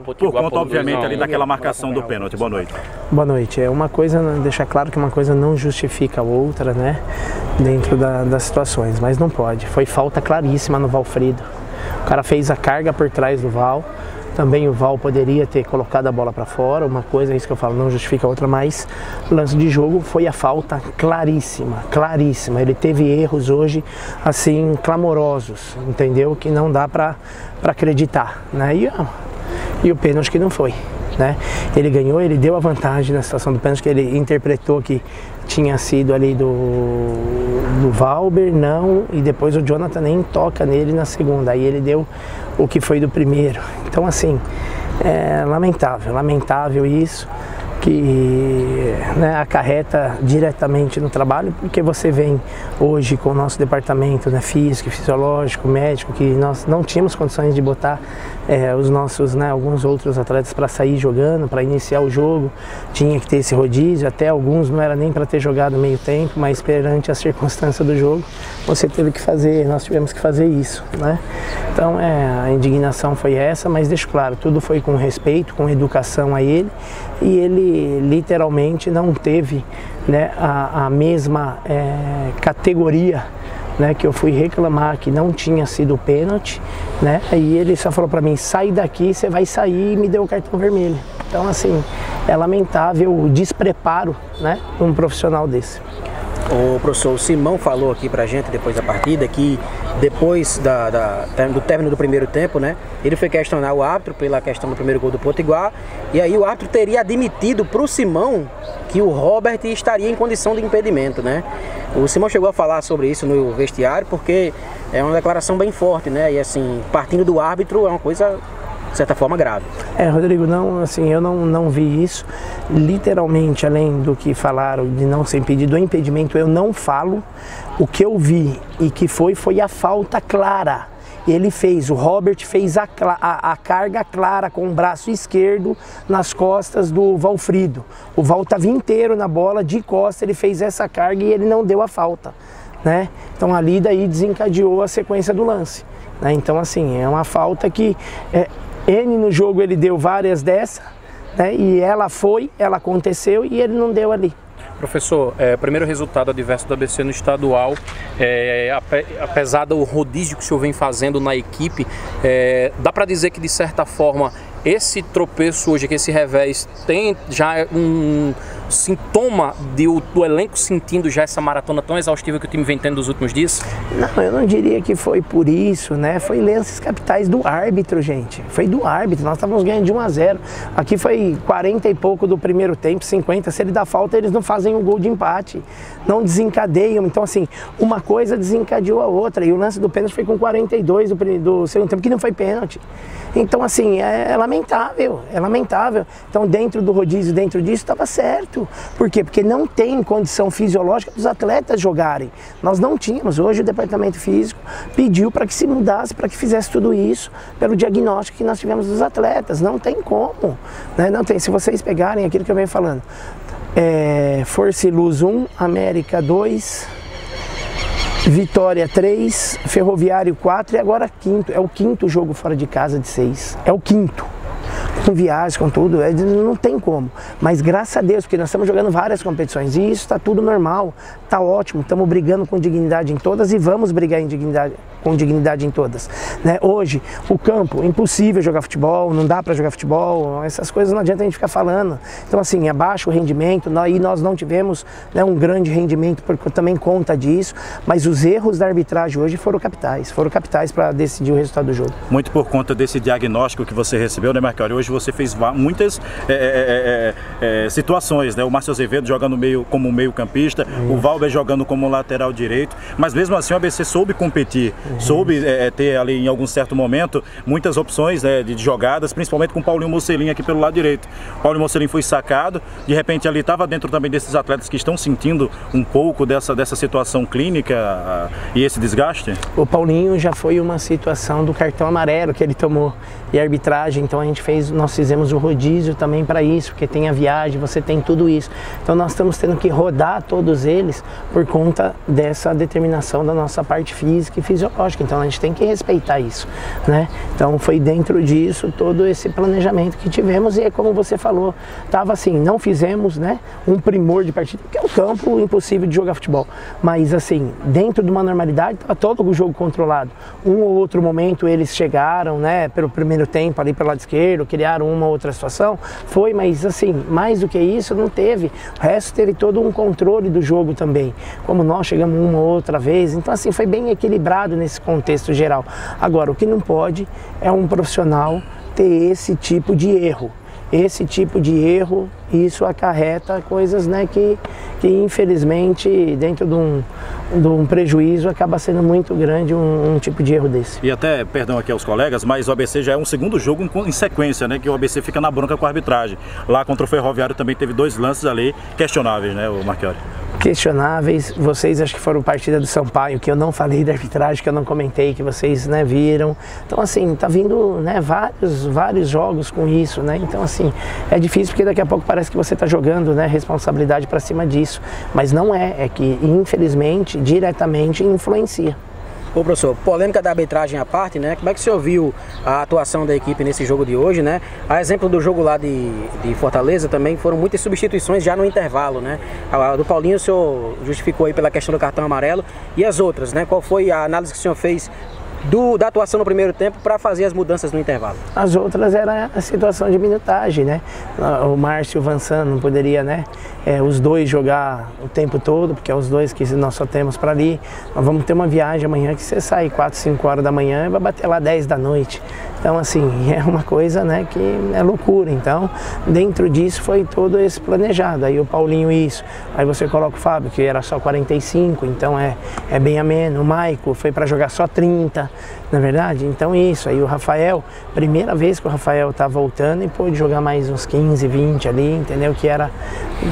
Por conta, obviamente, ali daquela marcação do pênalti. Boa noite. Boa noite. É uma coisa, deixa claro que uma coisa não justifica a outra, né? Dentro da, das situações, mas não pode. Foi falta claríssima no Valfrido. O cara fez a carga por trás do Val. Também o Val poderia ter colocado a bola para fora, uma coisa, é isso que eu falo, não justifica a outra, mas lance de jogo foi a falta claríssima, claríssima. Ele teve erros hoje, assim, clamorosos, entendeu? Que não dá para acreditar, né? E, e o pênalti que não foi. Né? Ele ganhou, ele deu a vantagem na situação do pênalti, que ele interpretou que tinha sido ali do, do Valber, não, e depois o Jonathan nem toca nele na segunda, aí ele deu o que foi do primeiro. Então, assim, é lamentável, lamentável isso que né, acarreta diretamente no trabalho, porque você vem hoje com o nosso departamento né, físico, fisiológico, médico, que nós não tínhamos condições de botar é, os nossos, né, alguns outros atletas para sair jogando, para iniciar o jogo, tinha que ter esse rodízio, até alguns não era nem para ter jogado meio tempo, mas perante a circunstância do jogo, você teve que fazer, nós tivemos que fazer isso, né? Então é, a indignação foi essa, mas deixo claro, tudo foi com respeito, com educação a ele e ele literalmente não teve né, a, a mesma é, categoria né, que eu fui reclamar que não tinha sido pênalti, né, e ele só falou para mim, sai daqui, você vai sair e me deu o cartão vermelho. Então assim, é lamentável o despreparo né, de um profissional desse. O professor Simão falou aqui pra gente depois da partida que depois da, da, do término do primeiro tempo, né? Ele foi questionar o árbitro pela questão do primeiro gol do Potiguar e aí o árbitro teria admitido pro Simão que o Robert estaria em condição de impedimento, né? O Simão chegou a falar sobre isso no vestiário porque é uma declaração bem forte, né? E assim, partindo do árbitro é uma coisa de certa forma grave. É, Rodrigo, não, assim, eu não, não vi isso. Literalmente, além do que falaram de não ser impedido, o impedimento eu não falo. O que eu vi e que foi, foi a falta clara. Ele fez, o Robert fez a, a, a carga clara com o braço esquerdo nas costas do Valfrido. O Val estava inteiro na bola, de costa, ele fez essa carga e ele não deu a falta. Né? Então ali daí desencadeou a sequência do lance. Né? Então assim, é uma falta que é, N no jogo ele deu várias dessa, né? E ela foi, ela aconteceu e ele não deu ali. Professor, é, primeiro resultado adverso do ABC no estadual, é, apesar do rodízio que o senhor vem fazendo na equipe, é, dá para dizer que de certa forma esse tropeço hoje, que esse revés, tem já um sintoma de do elenco sentindo já essa maratona tão exaustiva que o time vem tendo nos últimos dias? Não, eu não diria que foi por isso, né? Foi lances capitais do árbitro, gente. Foi do árbitro. Nós estávamos ganhando de 1 a 0. Aqui foi 40 e pouco do primeiro tempo, 50. Se ele dá falta, eles não fazem o um gol de empate. Não desencadeiam. Então, assim, uma coisa desencadeou a outra. E o lance do pênalti foi com 42 do, do segundo tempo, que não foi pênalti. Então, assim, é, é lamentável, é lamentável. Então, dentro do rodízio, dentro disso, estava certo. Por quê? Porque não tem condição fisiológica dos atletas jogarem. Nós não tínhamos. Hoje o departamento físico pediu para que se mudasse, para que fizesse tudo isso pelo diagnóstico que nós tivemos dos atletas. Não tem como. Né? Não tem. Se vocês pegarem aquilo que eu venho falando, é, Força e Luz 1, América 2, Vitória 3, Ferroviário 4 e agora quinto. É o quinto jogo fora de casa de seis. É o quinto com viagem, com tudo, é, não tem como. Mas graças a Deus, porque nós estamos jogando várias competições e isso está tudo normal, está ótimo, estamos brigando com dignidade em todas e vamos brigar em dignidade, com dignidade em todas. Né? Hoje, o campo, impossível jogar futebol, não dá para jogar futebol, essas coisas não adianta a gente ficar falando. Então, assim, abaixo o rendimento, e nós não tivemos né, um grande rendimento, porque também conta disso, mas os erros da arbitragem hoje foram capitais, foram capitais para decidir o resultado do jogo. Muito por conta desse diagnóstico que você recebeu, né, Marcário? Hoje você fez muitas é é, é, é, é, situações, né? O Márcio Azevedo jogando meio, como meio campista, uhum. o Valber jogando como lateral direito, mas mesmo assim o ABC soube competir, uhum. soube é, ter ali em algum certo momento muitas opções né, de jogadas, principalmente com o Paulinho Mocelin aqui pelo lado direito. O Paulinho Mocelin foi sacado, de repente ali estava dentro também desses atletas que estão sentindo um pouco dessa, dessa situação clínica e esse desgaste? O Paulinho já foi uma situação do cartão amarelo que ele tomou e arbitragem, então a gente fez nós fizemos o rodízio também para isso, porque tem a viagem, você tem tudo isso. Então nós estamos tendo que rodar todos eles por conta dessa determinação da nossa parte física e fisiológica. Então a gente tem que respeitar isso, né? Então foi dentro disso todo esse planejamento que tivemos e é como você falou, tava assim, não fizemos, né, um primor de partida, porque é um campo impossível de jogar futebol, mas assim, dentro de uma normalidade, estava todo o jogo controlado. Um ou outro momento eles chegaram, né, pelo primeiro tempo ali pelo lado esquerdo, criaram uma ou outra situação, foi, mas assim, mais do que isso não teve. O resto teve todo um controle do jogo também, como nós chegamos uma ou outra vez. Então assim, foi bem equilibrado nesse contexto geral. Agora, o que não pode é um profissional ter esse tipo de erro esse tipo de erro, isso acarreta coisas né, que, que infelizmente dentro de um, de um prejuízo acaba sendo muito grande um, um, tipo de erro desse. E até, perdão aqui aos colegas, mas o ABC já é um segundo jogo em sequência, né? Que o ABC fica na bronca com a arbitragem. Lá contra o Ferroviário também teve dois lances ali questionáveis, né, o Marchiori? Questionáveis. Vocês acho que foram partida do Sampaio, que eu não falei da arbitragem, que eu não comentei, que vocês né, viram. Então, assim, tá vindo né, vários, vários jogos com isso, né? Então, assim, é difícil porque daqui a pouco parece que você está jogando né, responsabilidade para cima disso. Mas não é, é que, infelizmente, diretamente influencia. Ô professor, polêmica da arbitragem à parte, né? Como é que o senhor viu a atuação da equipe nesse jogo de hoje, né? A exemplo do jogo lá de, de Fortaleza também foram muitas substituições já no intervalo, né? A do Paulinho o senhor justificou aí pela questão do cartão amarelo e as outras, né? Qual foi a análise que o senhor fez do, da atuação no primeiro tempo para fazer as mudanças no intervalo? As outras era a situação de minutagem, né? O Márcio e o Vansan não poderia, né? É, os dois jogar o tempo todo, porque é os dois que nós só temos para ali. Nós vamos ter uma viagem amanhã que você sai 4, 5 horas da manhã e vai bater lá 10 da noite. Então, assim, é uma coisa né, que é loucura. Então, dentro disso foi todo esse planejado. Aí o Paulinho isso, aí você coloca o Fábio, que era só 45, então é, é bem ameno. O Maico foi para jogar só 30 na verdade? Então isso, aí o Rafael, primeira vez que o Rafael tá voltando e pôde jogar mais uns 15, 20 ali, entendeu? Que era,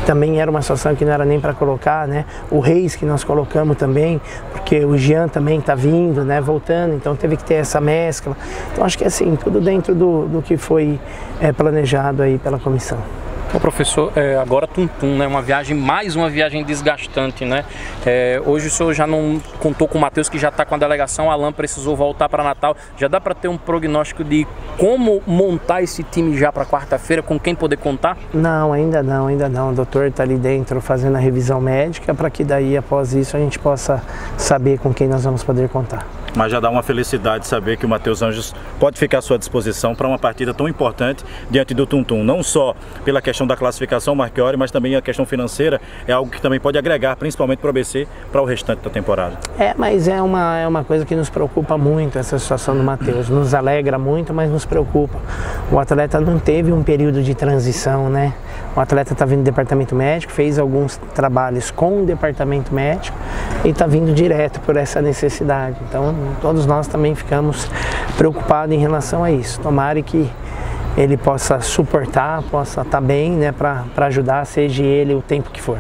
também era uma situação que não era nem para colocar, né? O Reis que nós colocamos também, porque o Jean também tá vindo, né? Voltando, então teve que ter essa mescla. Então acho que assim, tudo dentro do, do que foi é, planejado aí pela comissão. O professor, é, agora Tum Tum, né? Uma viagem, mais uma viagem desgastante, né? É, hoje o senhor já não contou com o Matheus, que já está com a delegação, o Alan precisou voltar para Natal. Já dá para ter um prognóstico de como montar esse time já para quarta-feira, com quem poder contar? Não, ainda não, ainda não. O doutor está ali dentro fazendo a revisão médica para que daí, após isso, a gente possa saber com quem nós vamos poder contar mas já dá uma felicidade saber que o Matheus Anjos pode ficar à sua disposição para uma partida tão importante diante do Tuntum. Não só pela questão da classificação, Marchiori, mas também a questão financeira é algo que também pode agregar, principalmente para o ABC, para o restante da temporada. É, mas é uma, é uma coisa que nos preocupa muito, essa situação do Matheus. Nos alegra muito, mas nos preocupa. O atleta não teve um período de transição, né? O atleta está vindo do departamento médico, fez alguns trabalhos com o departamento médico e está vindo direto por essa necessidade. Então, todos nós também ficamos preocupados em relação a isso. Tomara que ele possa suportar, possa estar tá bem, né, para ajudar, seja ele o tempo que for.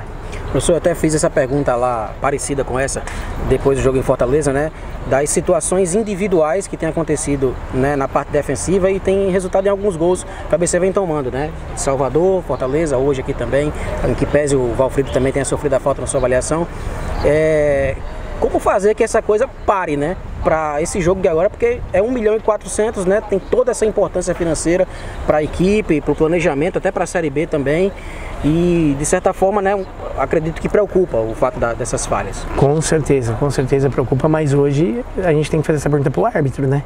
Professor, eu até fiz essa pergunta lá, parecida com essa, depois do jogo em Fortaleza, né? Das situações individuais que tem acontecido né, na parte defensiva e tem resultado em alguns gols que a ABC vem tomando, né? Salvador, Fortaleza, hoje aqui também, em que pese o Valfrido também tenha sofrido a falta na sua avaliação. É, como fazer que essa coisa pare, né? Para esse jogo de agora, porque é 1 milhão e 400, né? Tem toda essa importância financeira para a equipe, para o planejamento, até para a Série B também. E de certa forma, né, acredito que preocupa o fato da, dessas falhas. Com certeza, com certeza preocupa, mas hoje a gente tem que fazer essa pergunta para o árbitro, né?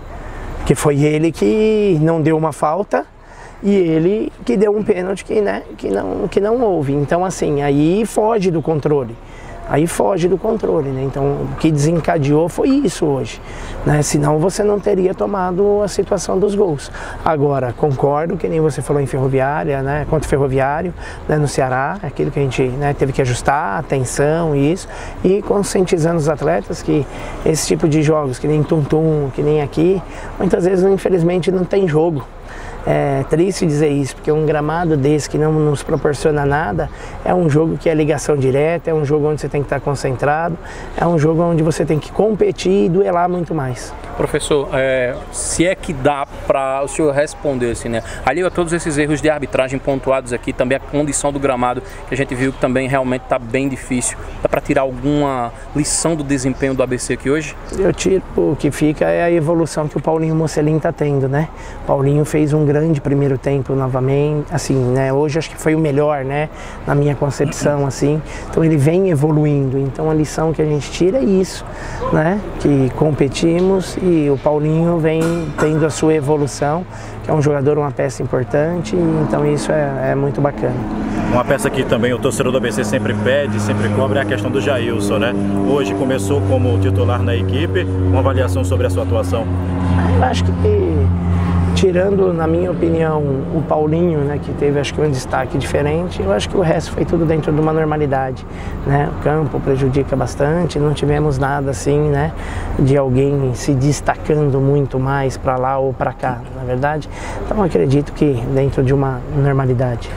Que foi ele que não deu uma falta e ele que deu um pênalti que, né, que, não, que não houve. Então, assim, aí foge do controle aí foge do controle, né? Então, o que desencadeou foi isso hoje, né? Senão você não teria tomado a situação dos gols. Agora, concordo que nem você falou em Ferroviária, né? Contra o Ferroviário, né? no Ceará, aquilo que a gente né? teve que ajustar, atenção e isso, e conscientizando os atletas que esse tipo de jogos, que nem tum-tum, que nem aqui, muitas vezes, infelizmente, não tem jogo. É triste dizer isso, porque um gramado desse que não nos proporciona nada é um jogo que é ligação direta, é um jogo onde você tem que estar concentrado, é um jogo onde você tem que competir e duelar muito mais. Professor, é, se é que dá para o senhor responder, assim, né? Ali a todos esses erros de arbitragem pontuados aqui, também a condição do gramado, que a gente viu que também realmente está bem difícil. Dá para tirar alguma lição do desempenho do ABC aqui hoje? Eu tiro o que fica é a evolução que o Paulinho Mocelin está tendo, né? Paulinho fez um grande primeiro tempo novamente, assim, né? Hoje acho que foi o melhor, né? Na minha concepção, assim. Então ele vem evoluindo. Então a lição que a gente tira é isso, né? Que competimos e o Paulinho vem tendo a sua evolução, que é um jogador, uma peça importante, então isso é, é muito bacana. Uma peça que também o torcedor do ABC sempre pede, sempre cobra é a questão do Jailson, né? Hoje começou como titular na equipe, uma avaliação sobre a sua atuação. Eu acho que tirando, na minha opinião, o Paulinho, né, que teve acho que um destaque diferente, eu acho que o resto foi tudo dentro de uma normalidade, né? O campo prejudica bastante, não tivemos nada assim, né, de alguém se destacando muito mais para lá ou para cá, na verdade. Então acredito que dentro de uma normalidade.